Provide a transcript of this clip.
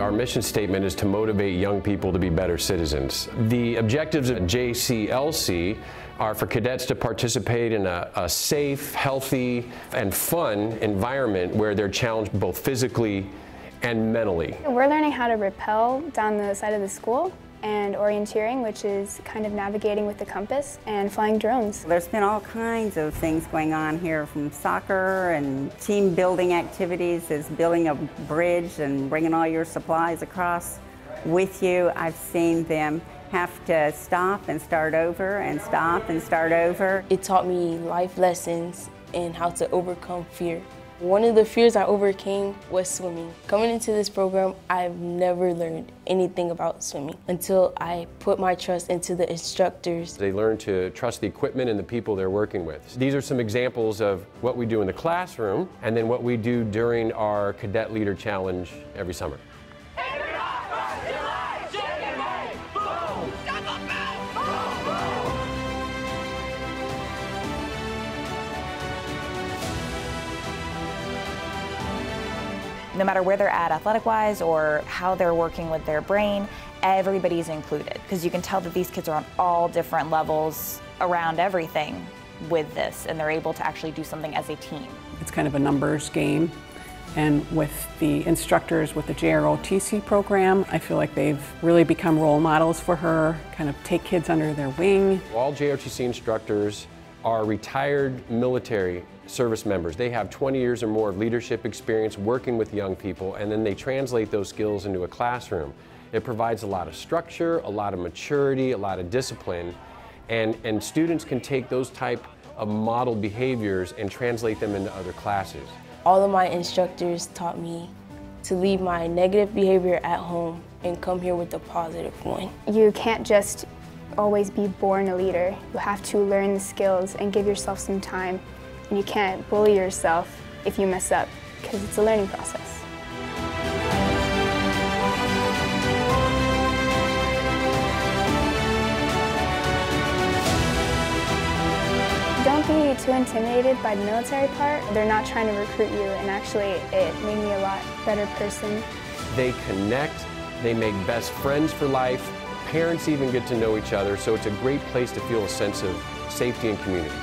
our mission statement is to motivate young people to be better citizens. The objectives of JCLC are for cadets to participate in a, a, safe, healthy, and fun environment where they're challenged both physically and mentally. We're learning how to rappel down the side of the school and orienteering, which is kind of navigating with the compass, and flying drones. There's been all kinds of things going on here from soccer and team building activities, is building a bridge and bringing all your supplies across with you. I've seen them have to stop and start over and stop and start over. It taught me life lessons and how to overcome fear. One of the fears I overcame was swimming. Coming into this program, I've never learned anything about swimming until I put my trust into the instructors. They learn to trust the equipment and the people they're working with. These are some examples of what we do in the classroom and then what we do during our Cadet Leader Challenge every summer. No matter where they're at athletic-wise or how they're working with their brain, everybody's included because you can tell that these kids are on all different levels around everything with this and they're able to actually do something as a team. It's kind of a numbers game and with the instructors with the JROTC program, I feel like they've really become role models for her, kind of take kids under their wing. All JROTC instructors are retired military service members. They have 20 years or more of leadership experience working with young people, and then they translate those skills into a classroom. It provides a lot of structure, a lot of maturity, a lot of discipline, and, and students can take those type of model behaviors and translate them into other classes. All of my instructors taught me to leave my negative behavior at home and come here with a positive one. You can't just always be born a leader. You have to learn the skills and give yourself some time. You can't bully yourself if you mess up, because it's a learning process. Don't be too intimidated by the military part. They're not trying to recruit you, and actually it made me a lot better person. They connect, they make best friends for life, Parents even get to know each other, so it's a great place to feel a sense of safety and community.